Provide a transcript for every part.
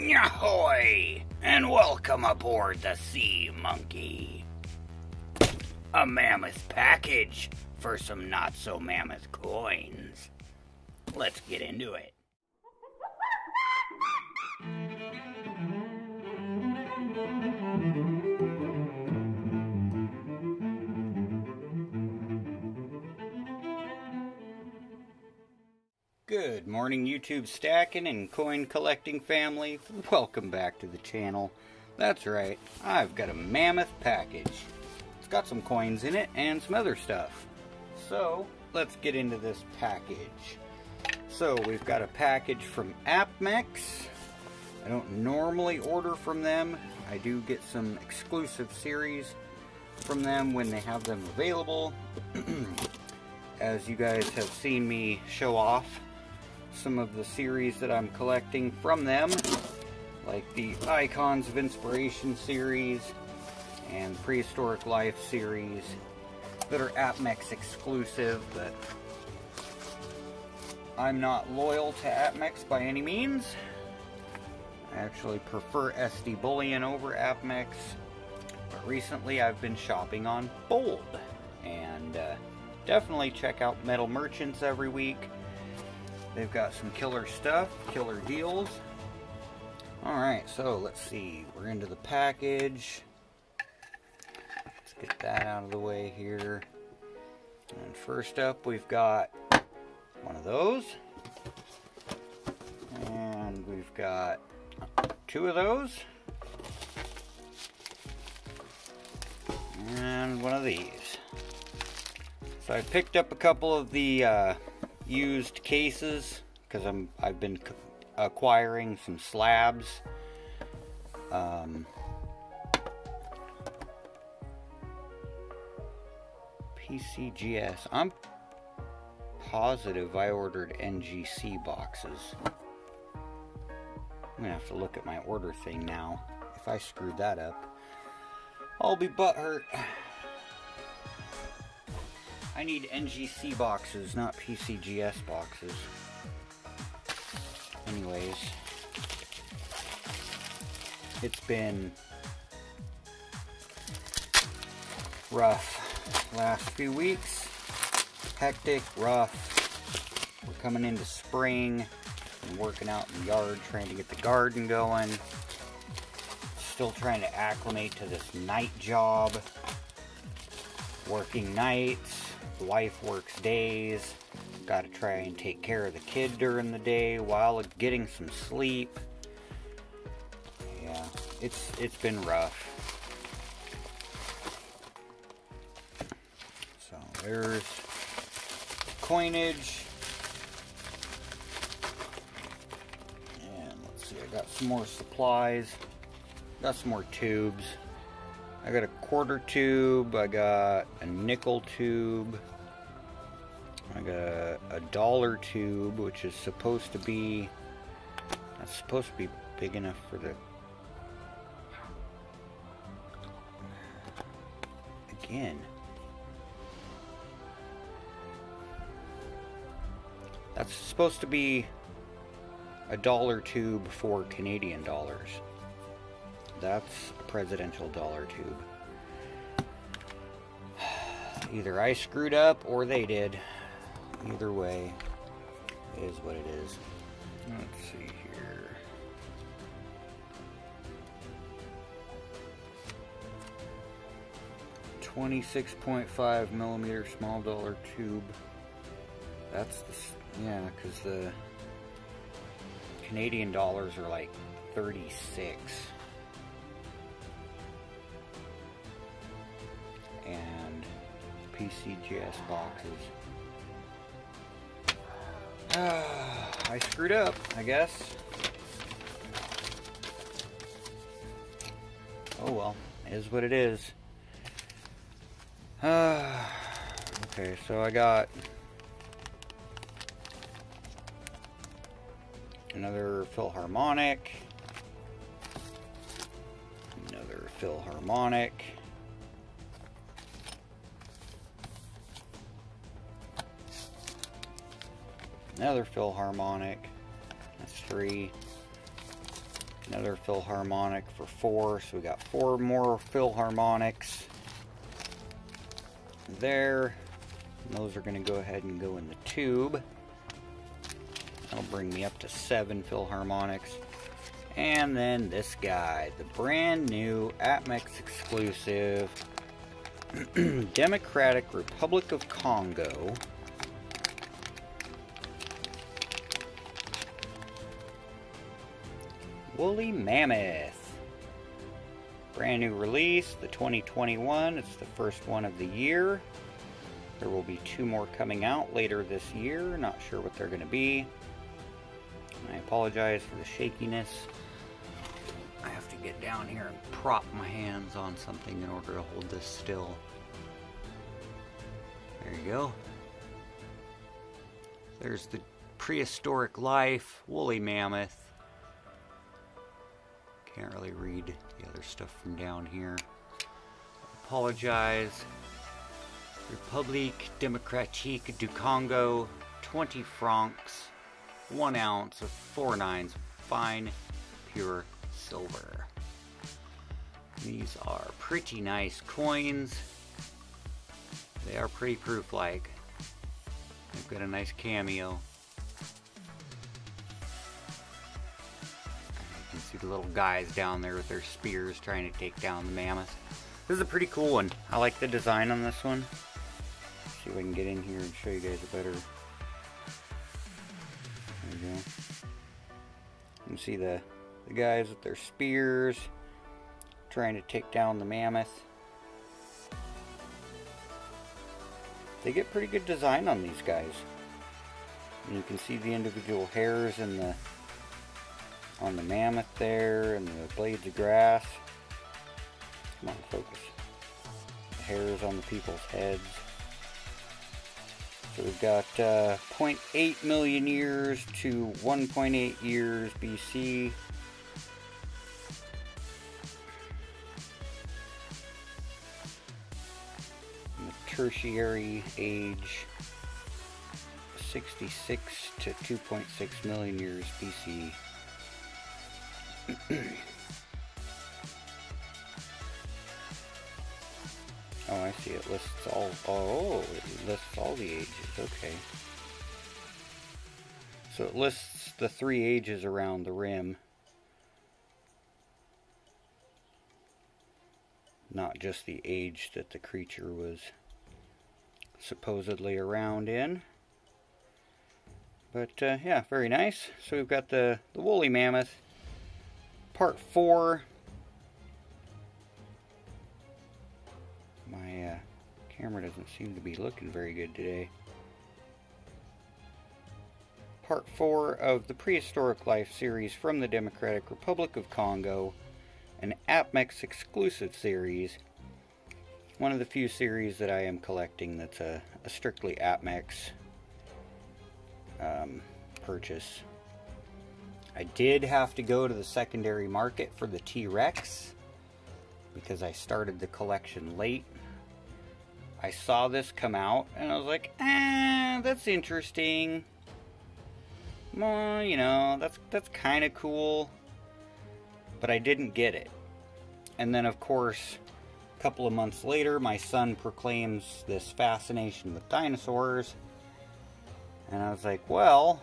Ahoy! And welcome aboard the Sea Monkey. A mammoth package for some not so mammoth coins. Let's get into it. Morning, YouTube stacking and coin collecting family. Welcome back to the channel. That's right, I've got a mammoth package. It's got some coins in it and some other stuff. So, let's get into this package. So, we've got a package from APMEX. I don't normally order from them. I do get some exclusive series from them when they have them available. As you guys have seen me show off some of the series that I'm collecting from them, like the Icons of Inspiration series and Prehistoric Life series that are APMEX exclusive, but I'm not loyal to APMEX by any means. I actually prefer SD Bullion over APMEX, but recently I've been shopping on Bold, and uh, definitely check out Metal Merchants every week They've got some killer stuff, killer deals. Alright, so let's see. We're into the package. Let's get that out of the way here. And first up, we've got one of those. And we've got two of those. And one of these. So I picked up a couple of the uh, used cases because I'm I've been acquiring some slabs. Um, PCGS. I'm positive I ordered NGC boxes. I'm gonna have to look at my order thing now. If I screwed that up, I'll be butthurt. I need NGC boxes, not PCGS boxes. Anyways, it's been rough last few weeks. Hectic, rough. We're coming into spring and working out in the yard, trying to get the garden going. Still trying to acclimate to this night job. Working nights wife works days. Got to try and take care of the kid during the day while getting some sleep. Yeah, it's it's been rough. So there's coinage. And let's see, I got some more supplies. Got some more tubes. I got a quarter tube, I got a nickel tube, I got a, dollar tube, which is supposed to be, that's supposed to be big enough for the, again, that's supposed to be a dollar tube for Canadian dollars. That's a presidential dollar tube. Either I screwed up or they did. Either way is what it is. Let's see here. Twenty-six point five millimeter small dollar tube. That's the yeah, because the Canadian dollars are like thirty-six. PCGS boxes. I screwed up, I guess. Oh well, is what it is. Uh, okay, so I got another Philharmonic, another Philharmonic. Another Philharmonic. That's three. Another Philharmonic for four, so we got four more Philharmonics there. And those are going to go ahead and go in the tube. That'll bring me up to seven Philharmonics. And then this guy, the brand new APMEX exclusive Democratic Republic of Congo. Woolly Mammoth. Brand new release, the 2021. It's the first one of the year. There will be two more coming out later this year. Not sure what they're going to be. I apologize for the shakiness. I have to get down here and prop my hands on something in order to hold this still. There you go. There's the prehistoric life, woolly mammoth. Can't really read the other stuff from down here. Apologize. Republique Democratique du Congo, 20 francs, 1 ounce of 4 nines, fine, pure silver. These are pretty nice coins. They are pretty proof-like. They've got a nice cameo. Little guys down there with their spears trying to take down the mammoth. This is a pretty cool one. I like the design on this one see if I can get in here and show you guys a better. There you go. You can see the, the guys with their spears trying to take down the mammoth. They get pretty good design on these guys. And you can see the individual hairs in the on the mammoth there and the blades of grass. Come on, focus. The hairs on the people's heads. So we've got uh, 0.8 million years to 1.8 years BC. the tertiary age 66 to 2.6 million years BC. Oh, I see. It lists all. Oh, it lists all the ages. Okay. So it lists the three ages around the rim. Not just the age that the creature was supposedly around in. But uh, yeah, very nice. So we've got the, the woolly mammoth, part four. My uh, camera doesn't seem to be looking very good today. Part 4 of the Prehistoric Life series from the Democratic Republic of Congo, an APMEX exclusive series. One of the few series that I am collecting that's a, a strictly APMEX um, purchase. I did have to go to the secondary market for the T-Rex because I started the collection late I saw this come out and I was like, ah, that's interesting. Well, you know, that's that's kind of cool. But I didn't get it. And then, of course, a couple of months later, my son proclaims this fascination with dinosaurs. And I was like, well,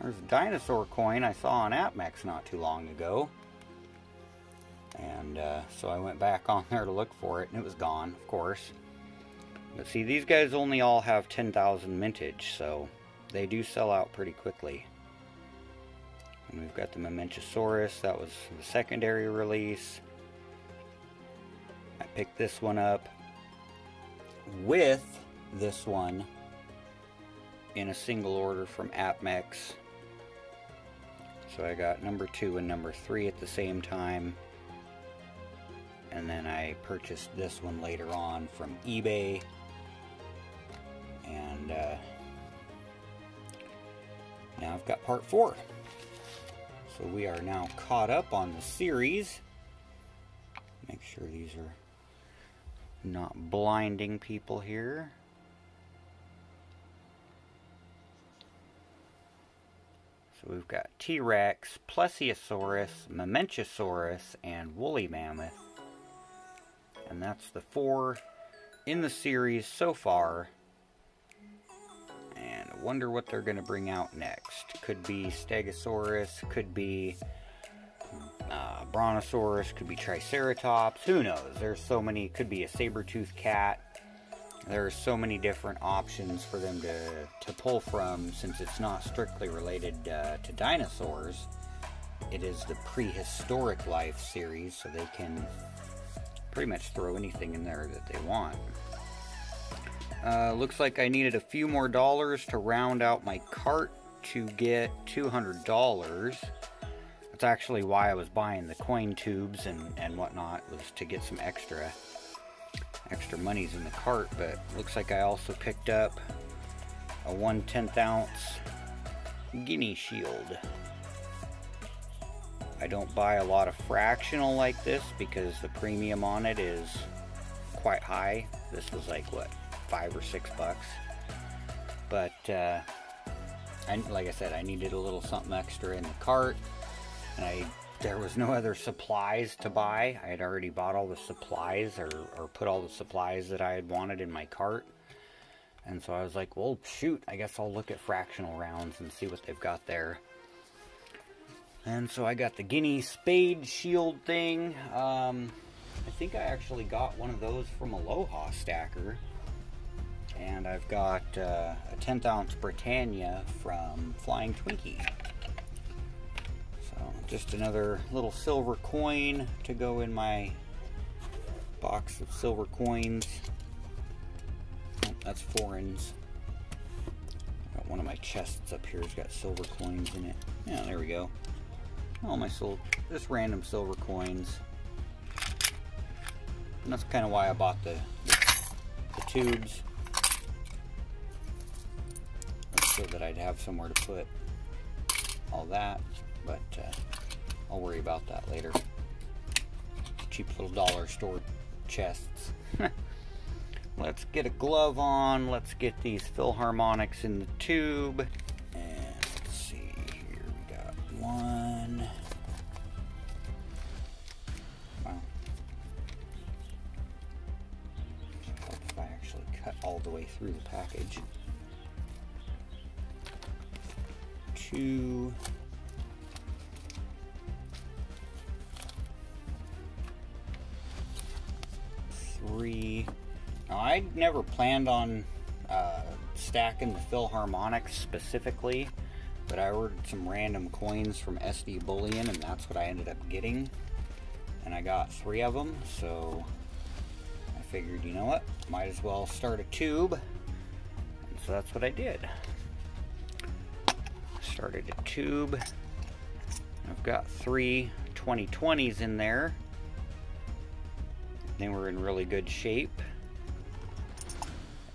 there's a dinosaur coin I saw on APMEX not too long ago. And uh, so I went back on there to look for it, and it was gone, of course. But see, these guys only all have 10,000 mintage, so they do sell out pretty quickly. And we've got the Mamenchisaurus, that was the secondary release. I picked this one up with this one in a single order from APMEX. So I got number two and number three at the same time. And then I purchased this one later on from eBay and uh, now I've got part four. So we are now caught up on the series. Make sure these are not blinding people here. So we've got T-Rex, Plesiosaurus, Mamenchisaurus, and Woolly Mammoth. And that's the four in the series so far. And I wonder what they're going to bring out next. Could be Stegosaurus, could be uh, Brontosaurus, could be Triceratops, who knows? There's so many, could be a saber-toothed cat. There are so many different options for them to, to pull from since it's not strictly related uh, to dinosaurs. It is the prehistoric life series, so they can pretty much throw anything in there that they want. Uh, looks like I needed a few more dollars to round out my cart to get $200. That's actually why I was buying the coin tubes and, and whatnot, was to get some extra extra monies in the cart, but looks like I also picked up a 1 10th ounce guinea shield. I don't buy a lot of fractional like this because the premium on it is quite high. This was like, what, five or six bucks. But, uh, like I said, I needed a little something extra in the cart. And I there was no other supplies to buy. I had already bought all the supplies or, or put all the supplies that I had wanted in my cart. And so I was like, well, shoot, I guess I'll look at fractional rounds and see what they've got there. And so I got the Guinea Spade Shield thing. Um, I think I actually got one of those from Aloha Stacker. And I've got uh, a 10th ounce Britannia from Flying Twinkie. Just another little silver coin to go in my box of silver coins. Oh, that's foreigns. Got one of my chests up here has got silver coins in it. Yeah, there we go all my silver, just random silver coins. And that's kind of why I bought the, the, the tubes. So that I'd have somewhere to put all that. But uh, I'll worry about that later. Cheap little dollar store chests. Let's get a glove on. Let's get these Philharmonics in the tube. And let's see here. We got one. all the way through the package. Three. Now, I never planned on uh, stacking the Philharmonics specifically, but I ordered some random coins from SD Bullion, and that's what I ended up getting. And I got three of them, so I figured, you know what, might as well start a tube. And so that's what I did. Started a tube. I've got three 2020s in there. They were in really good shape.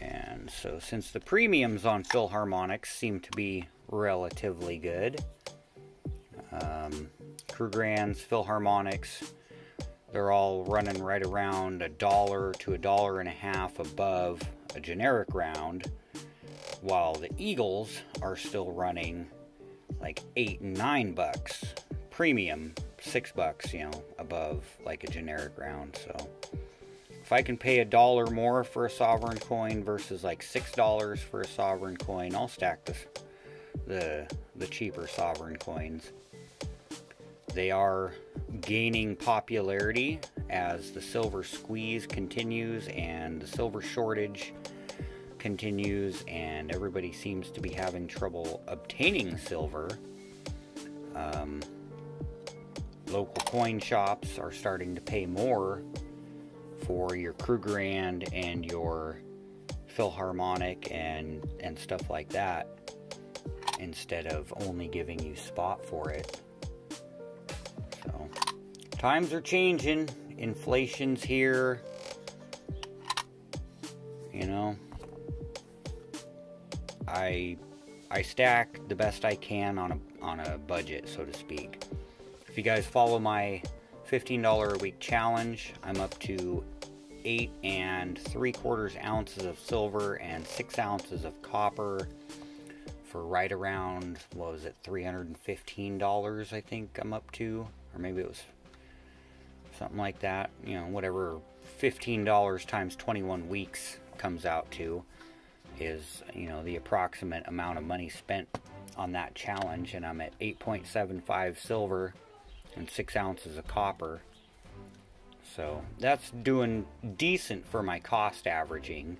And so since the premiums on Philharmonics seem to be relatively good, um, Philharmonics, they're all running right around a dollar to a dollar and a half above a generic round, while the Eagles are still running like eight and nine bucks premium, six bucks, you know, above like a generic round. So if I can pay a dollar more for a sovereign coin versus like six dollars for a sovereign coin, I'll stack the the the cheaper sovereign coins. They are gaining popularity as the silver squeeze continues and the silver shortage continues, and everybody seems to be having trouble obtaining silver. Um, local coin shops are starting to pay more for your Krugerrand and your Philharmonic and and stuff like that instead of only giving you spot for it. So Times are changing. Inflation's here. You know. I I stack the best I can on a on a budget, so to speak. If you guys follow my $15 a week challenge, I'm up to eight and three quarters ounces of silver and six ounces of copper for right around, what was it, $315, I think I'm up to. Or maybe it was something like that. You know, whatever $15 times 21 weeks comes out to is, you know, the approximate amount of money spent on that challenge. And I'm at 8.75 silver and 6 ounces of copper. So that's doing decent for my cost averaging.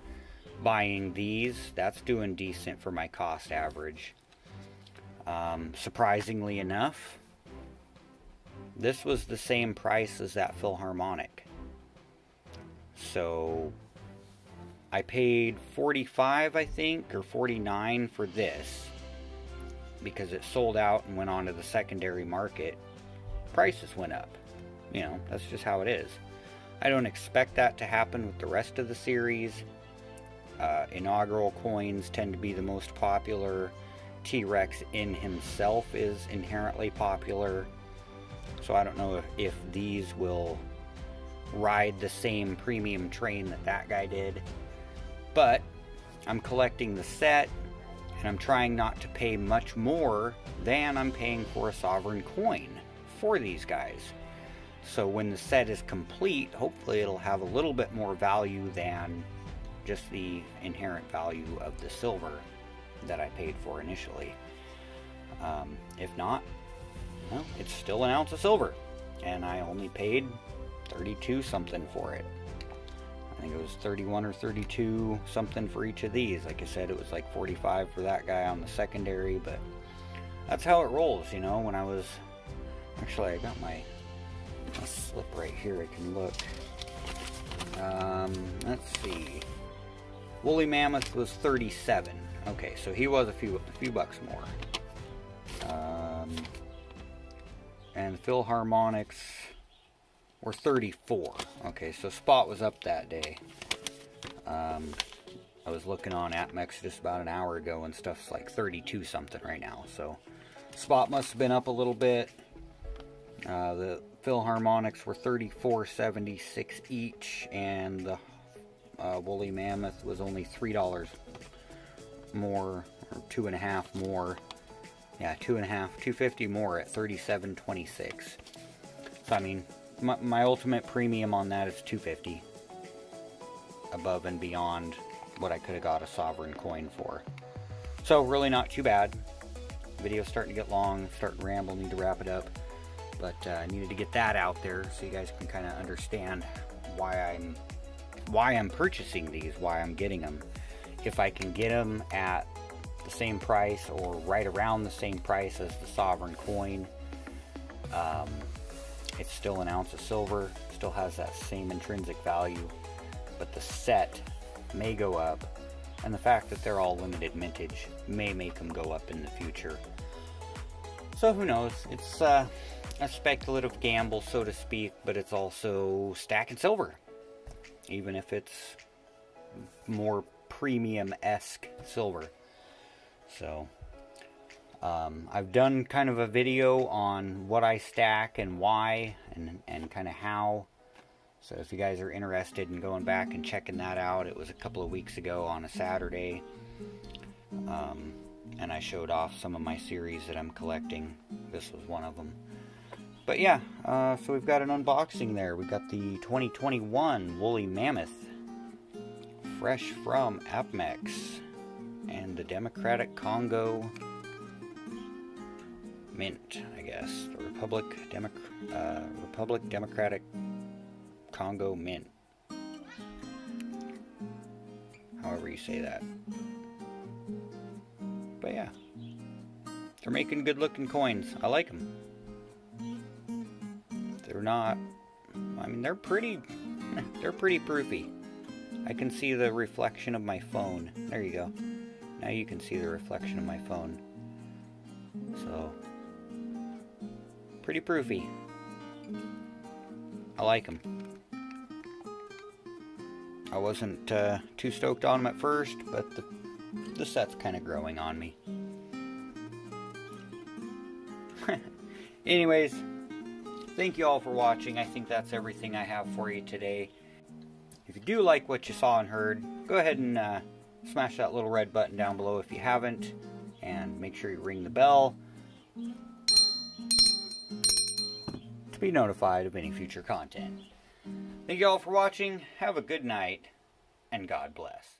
Buying these, that's doing decent for my cost average. Um, surprisingly enough, this was the same price as that Philharmonic. So I paid 45 I think or 49 for this because it sold out and went on to the secondary market. Prices went up. You know, that's just how it is. I don't expect that to happen with the rest of the series. Uh, inaugural coins tend to be the most popular. T-Rex in himself is inherently popular. So I don't know if, if these will ride the same premium train that that guy did. But I'm collecting the set and I'm trying not to pay much more than I'm paying for a sovereign coin for these guys. So when the set is complete, hopefully it'll have a little bit more value than just the inherent value of the silver that I paid for initially. Um, if not, well, it's still an ounce of silver, and I only paid 32 something for it. I think it was 31 or 32 something for each of these. Like I said, it was like 45 for that guy on the secondary, but that's how it rolls, you know. When I was actually, I got my, my slip right here. I can look. Um, let's see. Woolly Mammoth was 37. Okay, so he was a few a few bucks more. Um, and Philharmonics were 34. Okay, so Spot was up that day. Um, I was looking on APMEX just about an hour ago and stuff's like 32 something right now. So Spot must have been up a little bit. Uh, the Philharmonics were 34.76 each and the uh, Woolly Mammoth was only $3 more or two and a half more. Yeah, two and a half, 250 more at 37.26. So I mean, my, my ultimate premium on that is 250 above and beyond what I could have got a sovereign coin for. So really not too bad. Video's starting to get long, starting to ramble, need to wrap it up. But uh, I needed to get that out there so you guys can kind of understand why I'm why I'm purchasing these, why I'm getting them. If I can get them at the same price or right around the same price as the sovereign coin, um, it's still an ounce of silver, still has that same intrinsic value, but the set may go up, and the fact that they're all limited mintage may make them go up in the future. So who knows? It's uh, a speculative gamble, so to speak, but it's also stacking silver, even if it's more premium-esque silver. So, um, I've done kind of a video on what I stack and why and, and kind of how. So if you guys are interested in going back and checking that out, it was a couple of weeks ago on a Saturday. Um, and I showed off some of my series that I'm collecting. This was one of them. But yeah, uh, so we've got an unboxing there. We've got the 2021 Woolly Mammoth. Fresh from APMEX. And the Democratic Congo Mint, I guess. The Republic, Demo uh, Republic Democratic Congo Mint. However you say that. But yeah. They're making good looking coins. I like them. Not, I mean, they're pretty, they're pretty proofy. I can see the reflection of my phone. There you go. Now you can see the reflection of my phone. So, pretty proofy. I like them. I wasn't uh, too stoked on them at first, but the, the set's kind of growing on me. Anyways, Thank you all for watching. I think that's everything I have for you today. If you do like what you saw and heard, go ahead and uh, smash that little red button down below if you haven't. And make sure you ring the bell to be notified of any future content. Thank you all for watching. Have a good night, and God bless.